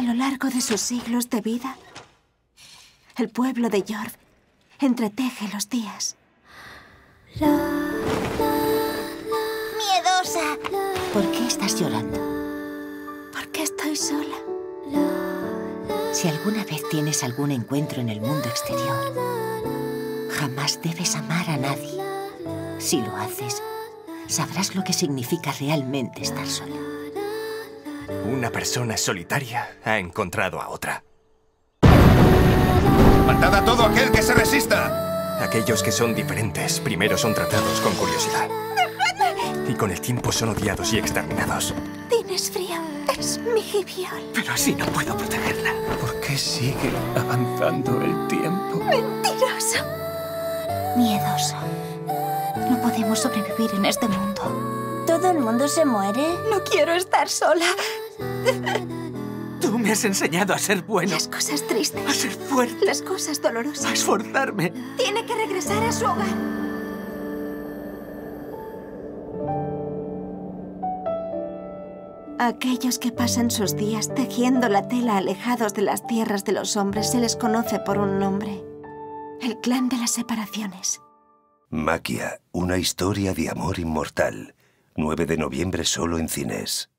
A lo largo de sus siglos de vida, el pueblo de York entreteje los días. ¡Miedosa! ¿Por qué estás llorando? Porque estoy sola. Si alguna vez tienes algún encuentro en el mundo exterior, jamás debes amar a nadie. Si lo haces, sabrás lo que significa realmente estar sola. Una persona solitaria ha encontrado a otra. ¡Matad a todo aquel que se resista! Aquellos que son diferentes primero son tratados con curiosidad. Y con el tiempo son odiados y exterminados. Tienes frío. Es mi gibiol. Pero así no puedo protegerla. ¿Por qué sigue avanzando el tiempo? Mentiroso. Miedoso. No podemos sobrevivir en este mundo. ¿Todo el mundo se muere? No quiero estar sola. Tú me has enseñado a ser bueno, Las cosas tristes. a ser fuerte, Las cosas a dolorosas. esforzarme. Tiene que regresar a su hogar. A aquellos que pasan sus días tejiendo la tela alejados de las tierras de los hombres se les conoce por un nombre. El clan de las separaciones. Maquia, una historia de amor inmortal. 9 de noviembre solo en cines.